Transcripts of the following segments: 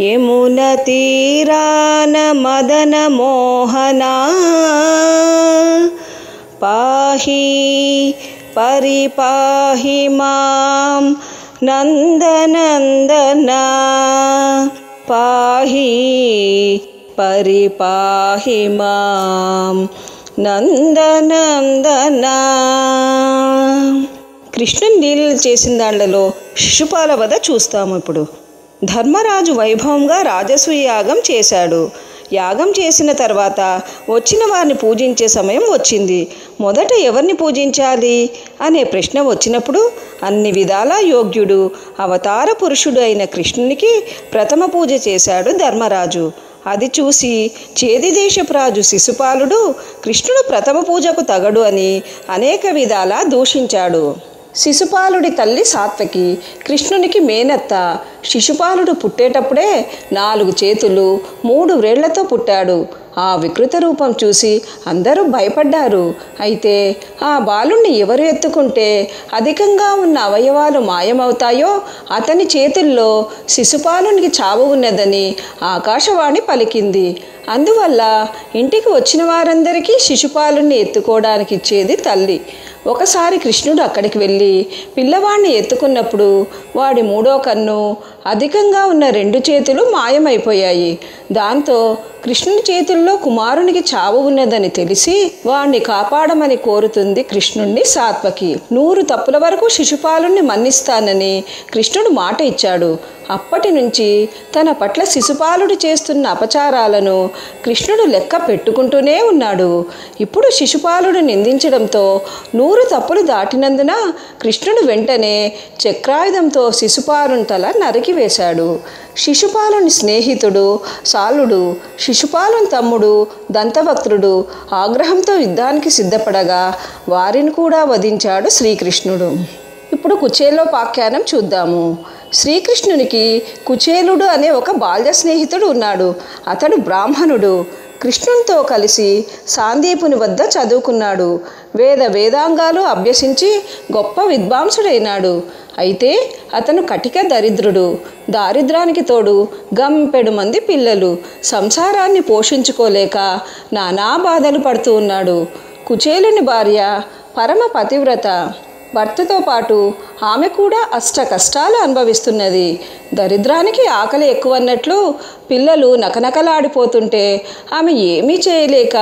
యమున తీరాన మదన మోహనా పాహి పరిపాహి మాం నందనందన పాహి పరిపాహి మాం నందనందన. కృష్ణ నీళ్ళు చేసిన దాంట్లో శిశుపాల వద చూస్తాము ఇప్పుడు. ధర్మరాజు వైభవంగా రాజసూయ యాగం చేశాడు. యాగం చేసిన తర్వాత వచ్చిన వారిని పూజించే సమయం వచ్చింది. మొదట ఎవరిని పూజించాలి? అనే ప్రశ్న వచ్చినప్పుడు అన్ని విధాలా యోగ్యుడు అవతార పురుషుడు అయిన కృష్ణునికి ప్రథమ పూజ చేశాడు ధర్మరాజు. అది చూసి చేది దేశపు రాజు శిశుపాలుడు కృష్ణుడు ప్రథమ పూజకు తగడు అని అనేక విధాలా దూషించాడు. శిశుపాలుడి తల్లి సాత్వకి కృష్ణునికి మేనత్త. శిశుపాలుడు పుట్టేటప్పుడే నాలుగు చేతులు మూడు వ్రేళ్ళతో పుట్టాడు. ఆ వికృత రూపం చూసి అందరూ భయపడ్డారు. అయితే ఆ బాలుణ్ణి ఎవరు ఎత్తుకుంటే అధికంగా ఉన్న అవయవాలు మాయమవుతాయో అతని చేతుల్లో శిశుపాలునికి చావు ఉన్నదని ఆకాశవాణి పలికింది. అందువల్ల ఇంటికి వచ్చిన వారందరికీ శిశుపాలుని ఎత్తుకోవడానికి ఇచ్చేది తల్లి. ఒకసారి కృష్ణుడు అక్కడికి వెళ్ళి పిల్లవాడిని ఎత్తుకున్నప్పుడు వాడి మూడో కన్ను అధికంగా ఉన్న రెండు చేతులు మాయమైపోయాయి. దాంతో కృష్ణుని చేతుల్లో కుమారునికి చావు ఉన్నదని తెలిసి వాణ్ణి కాపాడమని కోరుతుంది కృష్ణుణ్ణి సాత్వకి. నూరు తప్పుల వరకు శిశుపాలుణ్ణి మన్నిస్తానని కృష్ణుడు మాట ఇచ్చాడు. అప్పటి నుంచి తన పట్ల శిశుపాలుడు చేస్తున్న అపచారాలను కృష్ణుడు లెక్క పెట్టుకుంటూనే ఉన్నాడు. ఇప్పుడు శిశుపాలుడు నిందించడంతో నూరు తప్పులు దాటినందున కృష్ణుడు వెంటనే చక్రాయుధంతో శిశుపాలుని తల నరికివేశాడు శిశుపాలుని స్నేహితుడు సాలుడు శిశుపాలుని తమ్ముడు దంతవక్త్రుడు ఆగ్రహంతో యుద్ధానికి సిద్ధపడగా వారిని కూడా వధించాడు శ్రీకృష్ణుడు. ఇప్పుడు కుచేలో పాఖ్యానం చూద్దాము. శ్రీకృష్ణునికి కుచేలుడు అనే ఒక బాల్య స్నేహితుడు ఉన్నాడు. అతడు బ్రాహ్మణుడు. కృష్ణునితో కలిసి సాందీపుని వద్ద చదువుకున్నాడు. వేద వేదాంగాలు అభ్యసించి గొప్ప విద్వాంసుడైనాడు. అయితే అతను కటిక దరిద్రుడు. దారిద్రానికి తోడు గంపెడు మంది పిల్లలు. సంసారాన్ని పోషించుకోలేక నానా బాధలు పడుతూ ఉన్నాడు. కుచేలుని భార్య పరమ పతివ్రత. భర్తతో పాటు ఆమె కూడా అష్ట కష్టాలు అనుభవిస్తున్నది. దరిద్రానికి ఆకలి ఎక్కువన్నట్లు పిల్లలు నకనకలాడిపోతుంటే ఆమె ఏమీ చేయలేక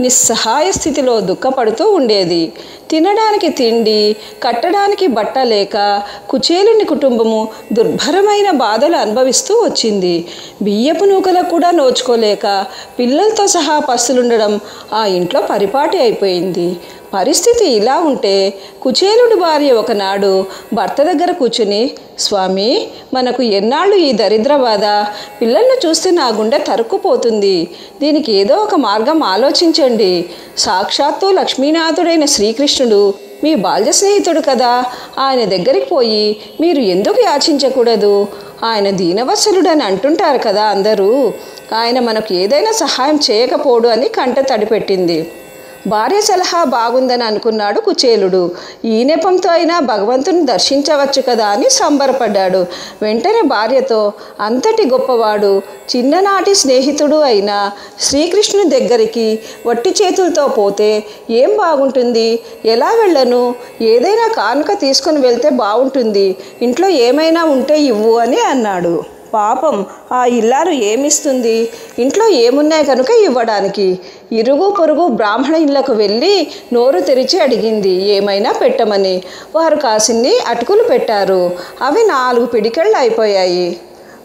నిస్సహాయ స్థితిలో దుఃఖపడుతూ ఉండేది. తినడానికి తిండి కట్టడానికి బట్ట లేక కుచేలుని కుటుంబము దుర్భరమైన బాధలు అనుభవిస్తూ వచ్చింది. బియ్యపు నూకలకు కూడా నోచుకోలేక పిల్లలతో సహా పస్తులుండడం ఆ ఇంట్లో పరిపాటి అయిపోయింది. పరిస్థితి ఇలా ఉంటే కుచేలుడి భార్య ఒకనాడు భర్త దగ్గర కూర్చుని స్వామి మనకు ఎన్నాళ్ళు ఈ దరిద్ర బాధ? పిల్లలను చూస్తే నా గుండె తరుక్కుపోతుంది. దీనికి ఏదో ఒక మార్గం ఆలోచించండి. సాక్షాత్తు లక్ష్మీనాథుడైన శ్రీకృష్ణుడు మీ బాల్య స్నేహితుడు కదా. ఆయన దగ్గరికి పోయి మీరు ఎందుకు యాచించకూడదు? ఆయన దీనవత్సలుడని అంటుంటారు కదా అందరూ. ఆయన మనకు ఏదైనా సహాయం చేయకపోడు అని కంట తడిపెట్టింది. భార్య సలహా బాగుందని అనుకున్నాడు కుచేలుడు. ఈ నెపంతో అయినా భగవంతుని దర్శించవచ్చు కదా అని సంబరపడ్డాడు. వెంటనే భార్యతో అంతటి గొప్పవాడు చిన్ననాటి స్నేహితుడు అయిన శ్రీకృష్ణుని దగ్గరికి వట్టి చేతులతో పోతే ఏం బాగుంటుంది? ఎలా వెళ్ళను? ఏదైనా కానుక తీసుకుని వెళ్తే బాగుంటుంది. ఇంట్లో ఏమైనా ఉంటే ఇవ్వు అని అన్నాడు. పాపం ఆ ఇల్లాలు ఏమిస్తుంది? ఇంట్లో ఏమున్నాయి కనుక ఇవ్వడానికి. ఇరుగు పొరుగు బ్రాహ్మణ ఇళ్ళకు వెళ్ళి నోరు తెరిచి అడిగింది. ఏమైనా పెట్టమని. వారు కాసిన్ని అటుకులు పెట్టారు. అవి నాలుగు పిడికెళ్ళు అయిపోయాయి.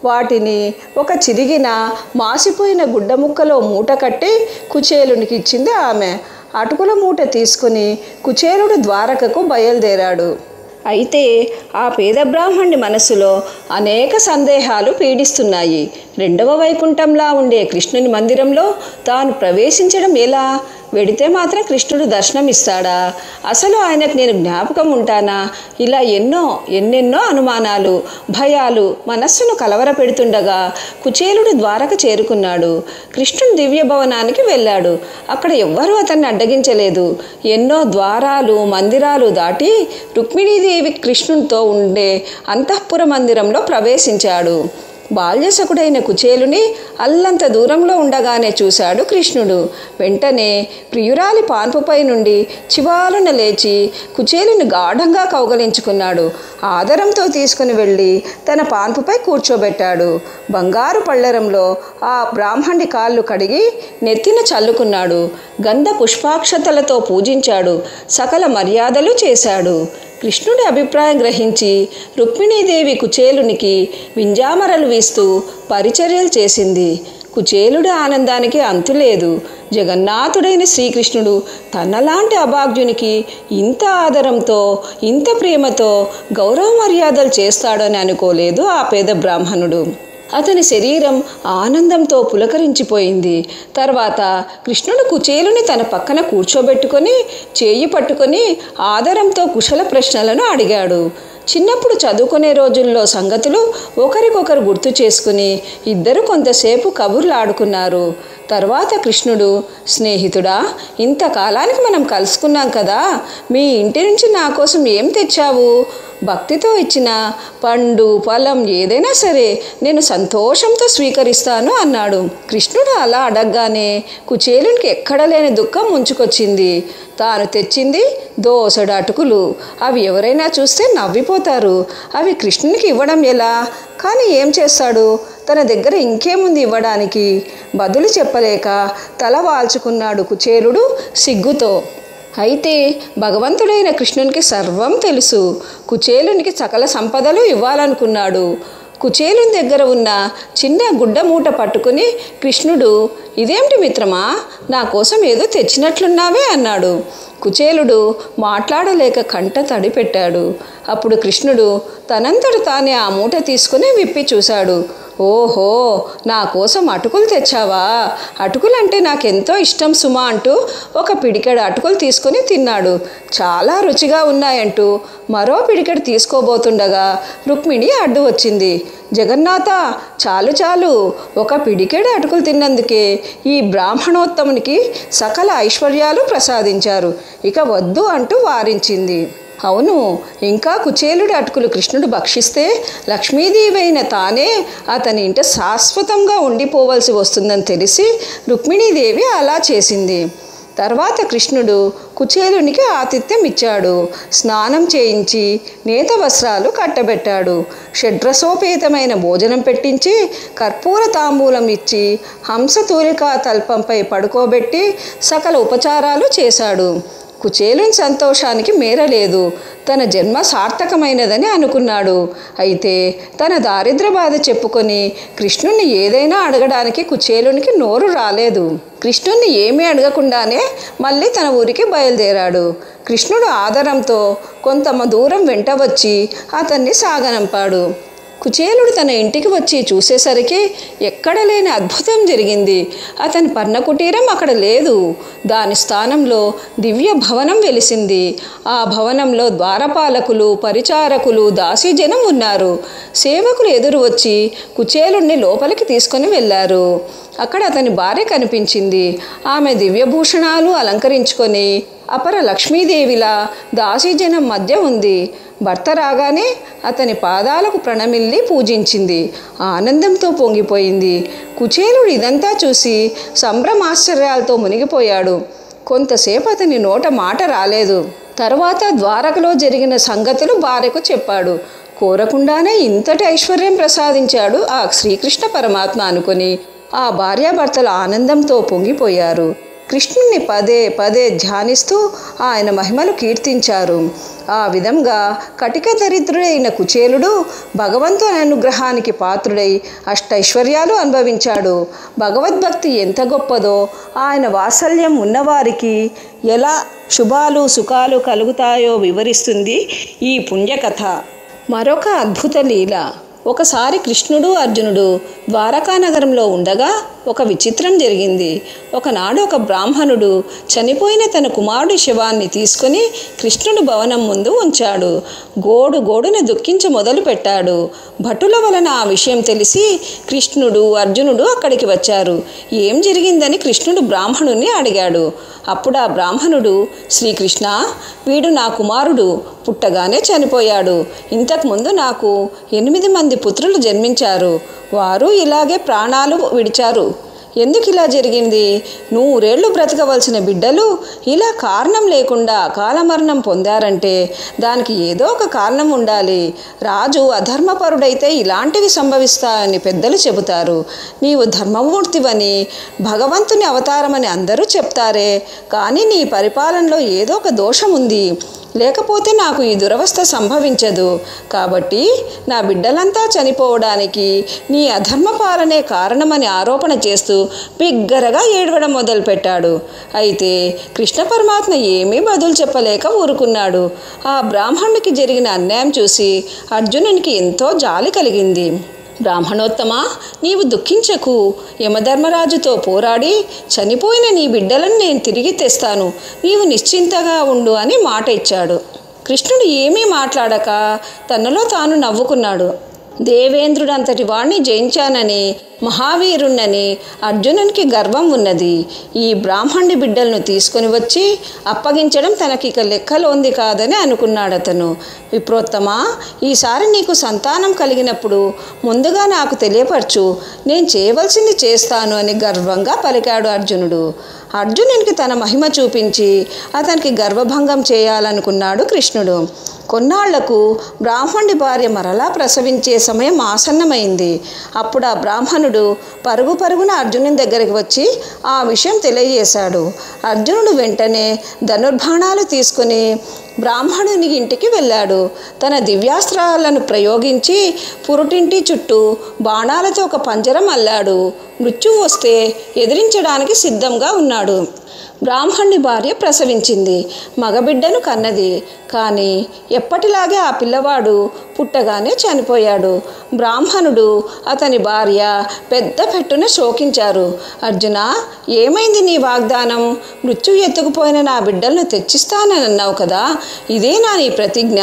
వాటిని ఒక చిరిగిన మాసిపోయిన గుడ్డ ముక్కలో మూట కట్టి కుచేలునికి ఇచ్చింది ఆమె. అటుకుల మూట తీసుకుని కుచేలుడు ద్వారకకు బయలుదేరాడు. అయితే ఆ పేద బ్రాహ్మణుడి మనసులో అనేక సందేహాలు పీడిస్తున్నాయి. రెండవ వైకుంఠంలా ఉండే కృష్ణుని మందిరంలో తాను ప్రవేశించడం ఎలా? వెడితే మాత్రం కృష్ణుడు దర్శనమిస్తాడా? అసలు ఆయనకు నేను జ్ఞాపకం ఉంటానా? ఇలా ఎన్నో ఎన్నెన్నో అనుమానాలు భయాలు మనస్సును కలవర పెడుతుండగా కుచేలుడు ద్వారక చేరుకున్నాడు. కృష్ణుడు దివ్య భవనానికి వెళ్ళాడు. అక్కడ ఎవ్వరూ అతన్ని అడ్డగించలేదు. ఎన్నో ద్వారాలు మందిరాలు దాటి రుక్మిణీదేవి కృష్ణునితో ఉండే అంతఃపుర మందిరంలో ప్రవేశించాడు. బాల్యసకుడైన కుచేలుని అల్లంత దూరంలో ఉండగానే చూశాడు కృష్ణుడు. వెంటనే ప్రియురాలి పాన్పుపై నుండి చివాలున లేచి కుచేలుని గాఢంగా కౌగలించుకున్నాడు. ఆదరంతో తీసుకుని వెళ్ళి తన పాన్పుపై కూర్చోబెట్టాడు. బంగారు పళ్ళరంలో ఆ బ్రాహ్మణి కాళ్ళు కడిగి నెత్తిన చల్లుకున్నాడు. గంధ పుష్పాక్షతలతో పూజించాడు. సకల మర్యాదలు చేశాడు. కృష్ణుడి అభిప్రాయం గ్రహించి రుక్మిణీదేవి కుచేలునికి వింజామరలు వీస్తూ పరిచర్యలు చేసింది. కుచేలుడి ఆనందానికి అంతులేదు జగన్నాథుడైన శ్రీకృష్ణుడు తనలాంటి అభాగ్యునికి ఇంత ఆదరంతో ఇంత ప్రేమతో గౌరవ మర్యాదలు చేస్తాడని అనుకోలేదు ఆ పేద బ్రాహ్మణుడు. అతని శరీరం ఆనందంతో పులకరించిపోయింది. తర్వాత కృష్ణుడు కుచేలుని తన పక్కన కూర్చోబెట్టుకొని చేయి పట్టుకొని ఆదరంతో కుశల ప్రశ్నలను అడిగాడు. చిన్నప్పుడు చదువుకునే రోజుల్లో సంగతులు ఒకరికొకరు గుర్తు చేసుకుని ఇద్దరు కొంతసేపు కబుర్లాడుకున్నారు. తర్వాత కృష్ణుడు స్నేహితుడా ఇంతకాలానికి మనం కలుసుకున్నాం కదా మీ ఇంటి నుంచి నా కోసం ఏం తెచ్చావు? భక్తితో ఇచ్చిన పండు ఫలం ఏదైనా సరే నేను సంతోషంతో స్వీకరిస్తాను అన్నాడు. కృష్ణుడు అలా అడగగానే కుచేలునికి ఎక్కడ లేని దుఃఖం ముంచుకొచ్చింది. తాను తెచ్చింది దోసడు అటుకులు. అవి ఎవరైనా చూస్తే నవ్విపోతారు. అవి కృష్ణునికి ఇవ్వడం ఎలా? కానీ ఏం చేస్తాడు? తన దగ్గర ఇంకేముంది ఇవ్వడానికి? బదులు చెప్పలేక తల వాల్చుకున్నాడు కుచేలుడు సిగ్గుతో. అయితే భగవంతుడైన కృష్ణునికి సర్వం తెలుసు. కుచేలునికి సకల సంపదలు ఇవ్వాలనుకున్నాడు. కుచేలుని దగ్గర ఉన్న చిన్న గుడ్డ మూట పట్టుకుని కృష్ణుడు ఇదేమిటి మిత్రమా? నా కోసం ఏదో తెచ్చినట్లున్నావే అన్నాడు. కుచేలుడు మాట్లాడలేక కంట తడిపెట్టాడు. అప్పుడు కృష్ణుడు తనంతట తానే ఆ మూట తీసుకుని విప్పి చూశాడు. ఓహో నా కోసం అటుకులు తెచ్చావా? అటుకులంటే నాకెంతో ఇష్టం సుమా అంటూ ఒక పిడికెడు అటుకులు తీసుకుని తిన్నాడు. చాలా రుచిగా ఉన్నాయంటూ మరో పిడికెడు తీసుకోబోతుండగా రుక్మిణి అడ్డు వచ్చింది. జగన్నాథ చాలు చాలు ఒక పిడికెడు అటుకులు తిన్నందుకే ఈ బ్రాహ్మణోత్తమునికి సకల ఐశ్వర్యాలు ప్రసాదించారు. ఇక వద్దు అంటూ వారించింది. అవును ఇంకా కుచేలుడి అటుకులు కృష్ణుడు భక్షిస్తే లక్ష్మీదేవైన తానే అతని ఇంట శాశ్వతంగా ఉండిపోవలసి వస్తుందని తెలిసి రుక్మిణీదేవి అలా చేసింది. తర్వాత కృష్ణుడు కుచేలునికి ఆతిథ్యం ఇచ్చాడు. స్నానం చేయించి నేత వస్త్రాలు కట్టబెట్టాడు. షడ్రసోపేతమైన భోజనం పెట్టించి కర్పూర తాంబూలం ఇచ్చి హంసతూలికా తల్పంపై పడుకోబెట్టి సకల ఉపచారాలు చేశాడు. కుచేలుని సంతోషానికి మేరలేదు. తన జన్మ సార్థకమైనదని అనుకున్నాడు. అయితే తన దారిద్ర బాధ చెప్పుకొని కృష్ణుణ్ణి ఏదైనా అడగడానికి కుచేలునికి నోరు రాలేదు. కృష్ణుణ్ణి ఏమీ అడగకుండానే మళ్ళీ తన ఊరికి బయలుదేరాడు. కృష్ణుడు ఆదరంతో కొంత దూరం వెంట వచ్చి అతన్ని సాగనంపాడు. కుచేలుడు తన ఇంటికి వచ్చి చూసేసరికి ఎక్కడ లేని అద్భుతం జరిగింది. అతని పర్ణ కుటీరం అక్కడ లేదు. దాని స్థానంలో దివ్య భవనం వెలిసింది. ఆ భవనంలో ద్వారపాలకులు పరిచారకులు దాసీజనం ఉన్నారు. సేవకులు ఎదురు వచ్చి కుచేలుణ్ణి లోపలికి తీసుకొని వెళ్ళారు. అక్కడ అతని భార్య కనిపించింది. ఆమె దివ్యభూషణాలు అలంకరించుకొని అపర లక్ష్మీదేవిలా దాసీజనం మధ్య ఉంది. భర్త రాగానే అతని పాదాలకు ప్రణమిల్లి పూజించింది. ఆనందంతో పొంగిపోయింది. కుచేలుడు ఇదంతా చూసి సంభ్రమాశ్చర్యాలతో మునిగిపోయాడు. కొంతసేపు అతని నోట మాట రాలేదు. తర్వాత ద్వారకలో జరిగిన సంగతులు భార్యకు చెప్పాడు. కోరకుండానే ఇంతటి ఐశ్వర్యం ప్రసాదించాడు ఆ శ్రీకృష్ణ పరమాత్మ అనుకుని. ఆ భార్యాభర్తలు ఆనందంతో పొంగిపోయారు. కృష్ణుణ్ణి పదే పదే ధ్యానిస్తూ ఆయన మహిమలు కీర్తించారు. ఆ విధంగా కటిక దరిద్రుడైన కుచేలుడు భగవంతుని అనుగ్రహానికి పాత్రుడై అష్టైశ్వర్యాలు అనుభవించాడు. భగవద్భక్తి ఎంత గొప్పదో ఆయన వాత్సల్యం ఉన్నవారికి ఎలా శుభాలు సుఖాలు కలుగుతాయో వివరిస్తుంది ఈ పుణ్యకథ. మరొక అద్భుత లీల. ఒకసారి కృష్ణుడు అర్జునుడు ద్వారకా నగరంలో ఉండగా ఒక విచిత్రం జరిగింది. ఒకనాడు ఒక బ్రాహ్మణుడు చనిపోయిన తన కుమారుడి శవాన్ని తీసుకొని కృష్ణుడు భవనం ముందు ఉంచాడు. గోడు గోడున దుఃఖించ మొదలు పెట్టాడు. భటుల వలన ఆ విషయం తెలిసి కృష్ణుడు అర్జునుడు అక్కడికి వచ్చారు. ఏం జరిగిందని కృష్ణుడు బ్రాహ్మణుని అడిగాడు. అప్పుడు ఆ బ్రాహ్మణుడు శ్రీకృష్ణ వీడు నా కుమారుడు పుట్టగానే చనిపోయాడు. ఇంతకుముందు నాకు ఎనిమిది మంది పుత్రులు జన్మించారు. వారు ఇలాగే ప్రాణాలు విడిచారు. ఎందుకు ఇలా జరిగింది? నూరేళ్ళు బ్రతకవలసిన బిడ్డలు ఇలా కారణం లేకుండా కాలమరణం పొందారంటే దానికి ఏదో ఒక కారణం ఉండాలి. రాజు అధర్మపరుడైతే ఇలాంటివి సంభవిస్తాయని పెద్దలు చెబుతారు. నీవు ధర్మమూర్తివని భగవంతుని అవతారమని అందరూ చెప్తారే. కానీ నీ పరిపాలనలో ఏదో ఒక దోషం ఉంది. లేకపోతే నాకు ఈ దురవస్థ సంభవించదు. కాబట్టి నా బిడ్డలంతా చనిపోవడానికి నీ అధర్మ పాలనే కారణమని ఆరోపణ చేస్తూ బిగ్గరగా ఏడవడం మొదలుపెట్టాడు. అయితే కృష్ణ పరమాత్మ ఏమీ బదులు చెప్పలేక ఊరుకున్నాడు. ఆ బ్రాహ్మణుడికి జరిగిన అన్యాయం చూసి అర్జునునికి ఎంతో జాలి కలిగింది. బ్రాహ్మణోత్తమ నీవు దుఃఖించకు. యమధర్మరాజుతో పోరాడి చనిపోయిన నీ బిడ్డలను నేను తిరిగి తెస్తాను. నీవు నిశ్చింతగా ఉండు అని మాట ఇచ్చాడు. కృష్ణుడు ఏమీ మాట్లాడక తనలో తాను నవ్వుకున్నాడు. దేవేంద్రుడంతటి వాణ్ణి జయించానని మహావీరుణ్ణని అర్జునునికి గర్వం ఉన్నది. ఈ బ్రాహ్మణుడి బిడ్డలను తీసుకొని వచ్చి అప్పగించడం తనకి ఇక లెక్కలోంది కాదని అనుకున్నాడు అతను విప్రోత్తమ ఈసారి నీకు సంతానం కలిగినప్పుడు ముందుగా నాకు తెలియపరచు. నేను చేయవలసింది చేస్తాను అని గర్వంగా పలికాడు అర్జునుడు. అర్జునునికి తన మహిమ చూపించి అతనికి గర్వభంగం చేయాలనుకున్నాడు కృష్ణుడు. కొన్నాళ్ళకు బ్రాహ్మణుడి భార్య మరలా ప్రసవించే సమయం ఆసన్నమైంది. అప్పుడు ఆ బ్రాహ్మణుడు పరుగు పరుగున అర్జునుని దగ్గరికి వచ్చి ఆ విషయం తెలియజేశాడు. అర్జునుడు వెంటనే ధనుర్బాణాలు తీసుకుని బ్రాహ్మణుని ఇంటికి వెళ్ళాడు. తన దివ్యాస్త్రాలను ప్రయోగించి పురుటింటి చుట్టూ బాణాలతో ఒక పంజరం అల్లాడు. మృత్యువు వస్తే ఎదిరించడానికి సిద్ధంగా ఉన్నాడు. బ్రాహ్మణుని భార్య ప్రసవించింది. మగబిడ్డను కన్నది. కానీ ఎప్పటిలాగే ఆ పిల్లవాడు పుట్టగానే చనిపోయాడు. బ్రాహ్మణుడు అతని భార్య పెద్ద పెట్టున శోకించారు. అర్జున ఏమైంది నీ వాగ్దానం? మృత్యు ఎత్తుకుపోయిన నా బిడ్డలను తెచ్చిస్తానని అన్నావు కదా. ఇదే నా నీ ప్రతిజ్ఞ.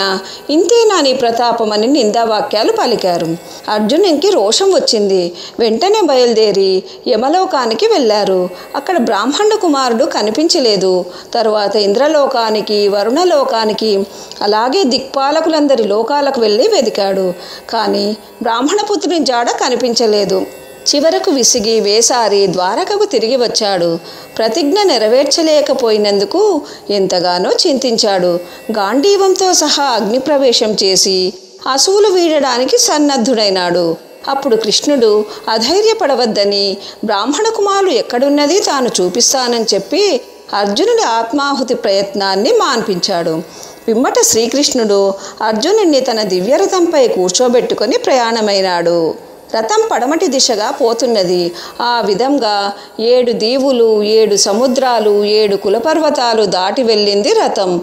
ఇంతే నా నీ ప్రతాపమని నిందావాక్యాలు పలికారు. అర్జునునికి రోషం వచ్చింది. వెంటనే బయలుదేరి యమలోకానికి వెళ్ళారు. అక్కడ బ్రాహ్మణ కుమారుడు కనిపించలేదు. తరువాత ఇంద్రలోకానికి వరుణలోకానికి అలాగే దిక్పాలకులందరి లోకాలకు వెళ్ళి వెదికాడు కానీ బ్రాహ్మణపుత్రుని జాడ కనిపించలేదు. చివరకు విసిగి వేసారి ద్వారకకు తిరిగి వచ్చాడు. ప్రతిజ్ఞ నెరవేర్చలేకపోయినందుకు ఎంతగానో చింతించాడు. గాంధీవంతో సహా అగ్నిప్రవేశం చేసి అసువులు వీడడానికి సన్నద్ధుడైనాడు. అప్పుడు కృష్ణుడు అధైర్యపడవద్దని బ్రాహ్మణ కుమారులు ఎక్కడున్నది తాను చూపిస్తానని చెప్పి అర్జునుడి ఆత్మాహుతి ప్రయత్నాన్ని మాన్పించాడు. పిమ్మట శ్రీకృష్ణుడు అర్జునుడిని తన దివ్యరథంపై కూర్చోబెట్టుకొని ప్రయాణమైనాడు. రథం పడమటి దిశగా పోతున్నది. ఆ విధంగా ఏడు దీవులు ఏడు సముద్రాలు ఏడు కులపర్వతాలు దాటి వెళ్ళింది రథం.